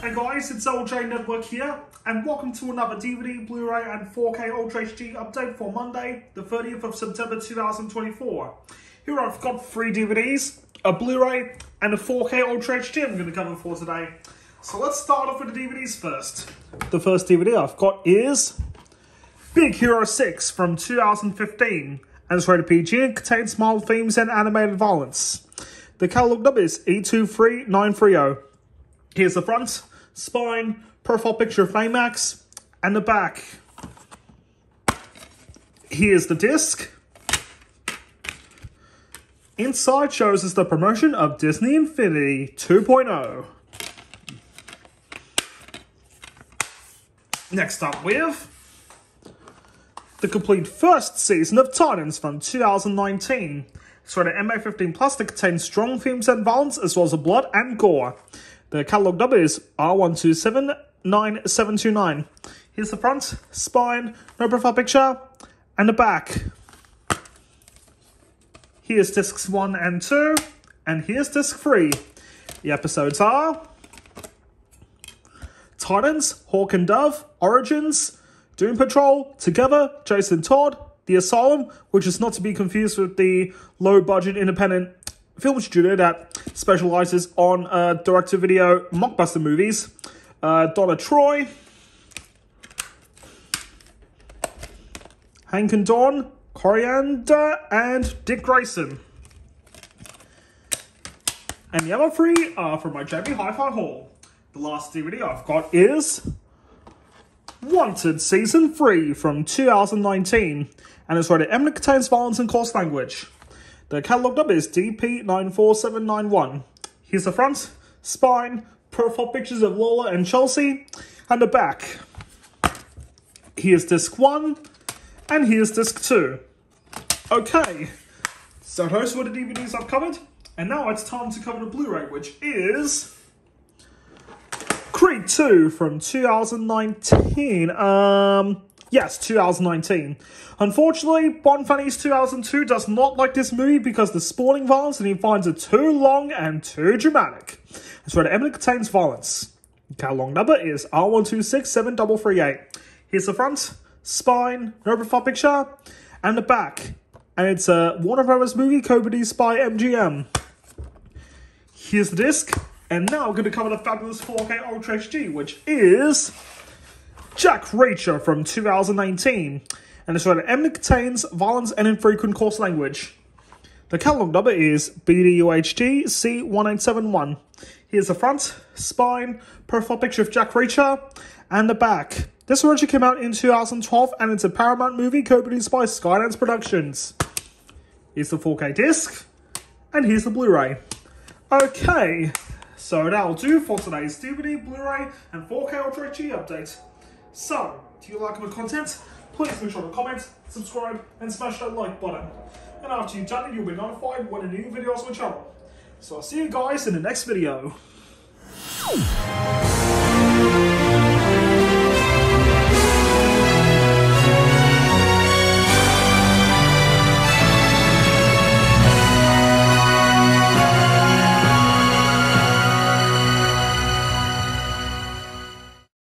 Hey guys, it's LJ Network here, and welcome to another DVD, Blu-ray, and 4K Ultra HD update for Monday, the 30th of September 2024. Here I've got three DVDs, a Blu-ray, and a 4K Ultra HD I'm going to cover for today. So let's start off with the DVDs first. The first DVD I've got is Big Hero 6 from 2015, and it's rated PG and contains mild themes and animated violence. The catalog number is E23930. Here's the front, spine, profile picture of Baymax, and the back. Here's the disc. Inside shows us the promotion of Disney Infinity 2.0. Next up we have the complete first season of Titans from 2019. It's rated MA15 Plus that contains strong themes and violence as well as blood and gore. The catalog number is R12797929. Here's the front, spine, no profile picture, and the back. Here's discs 1 and 2, and here's disc 3. The episodes are Titans, Hawk and Dove, Origins, Doom Patrol, Together, Jason Todd, The Asylum, which is not to be confused with the low budget independent film studio that specializes on uh, direct to video mockbuster movies. Uh, Donna Troy, Hank and Dawn, Koriand'r, and Dick Grayson. And the other three are from my JB Hi-Fi haul. The last DVD I've got is Wanted Season 3 from 2019, and it's rated M contains violence and coarse language. The catalog number is DP94791. Here's the front, spine, profile pictures of Lola and Chelsea, and the back. Here's disc 1, and here's disc 2. Okay, so those were the DVDs I've covered, and now it's time to cover the Blu-ray, which is... Creed 2 from 2019. Um, yes, 2019. Unfortunately, Bonfani's 2002 does not like this movie because the spawning violence and he finds it too long and too dramatic. It's rated M contains violence. Catalog number is R126738. Here's the front, spine, no profile picture, and the back. And it's a Warner Brothers movie co-produced by MGM. Here's the disc. And now we're going to cover the fabulous 4K Ultra HD, which is Jack Reacher from 2019. And it's rated M contains violence and infrequent coarse language. The catalog number is BDUHD C1871. Here's the front, spine, profile picture of Jack Reacher, and the back. This originally came out in 2012 and it's a Paramount movie co-produced by Skydance Productions. Here's the 4K disc, and here's the Blu-ray. Okay, so that'll do for today's DVD, Blu-ray, and 4K Ultra HD update. So, do you like my content? Please make sure to comment, subscribe, and smash that like button. And after you've done it, you'll be notified when a new video is on channel. So I'll see you guys in the next video.